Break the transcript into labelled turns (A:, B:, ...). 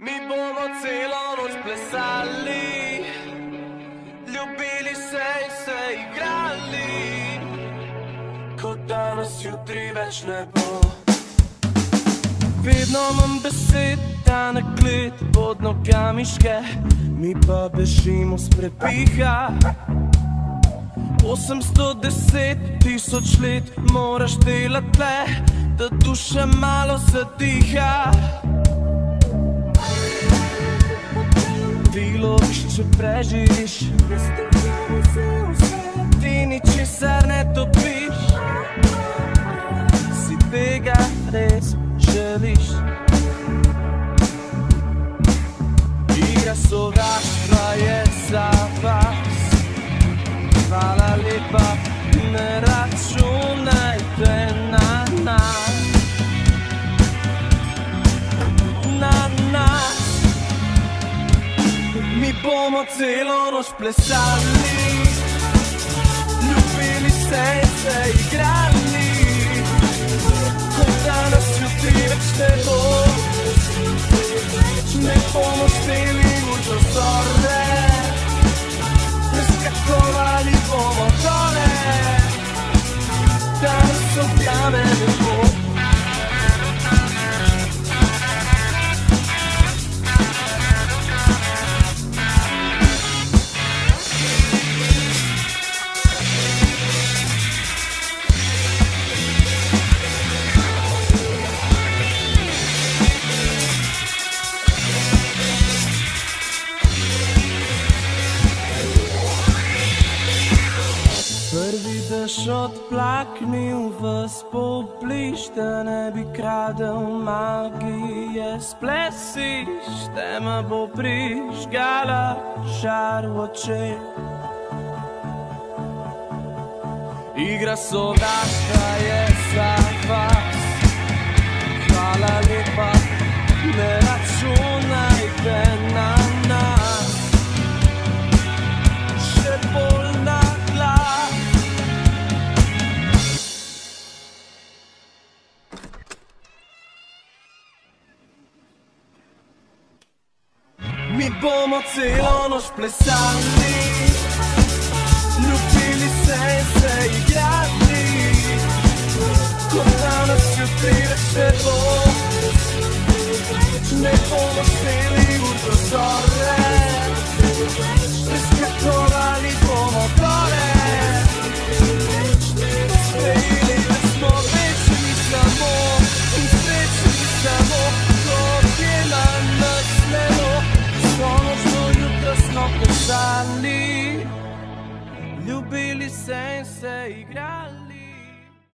A: Mi bomo celo noč plesali, ljubili se in se igrali, kot da nas jutri več ne bo. Vedno imam besed, da na gled pod nogami ške, mi pa bežimo s prepiha. 810 tisoč let moraš delati le, da duša malo zadiha. Ti če preživiš, ti ničesar ne topiš, si tega res želiš. Igra sovraštva je za vas, hvala lepa, ne bomo celo noč plesali, ljubili se in se igrali, kot da nas jutri več ne bo. Ne bomo šteli v dozore, preskakovali bomo dole, da nas objame ne bo. Dež odplaknil v spobliž, da ne bi kradel magije splesiš, tema bo prižgala žar v očeh. Igra sovraštva je Mi bomo celo noč plesali, ljubili se in se igrali, smo plesali, ljubili se in se igrali.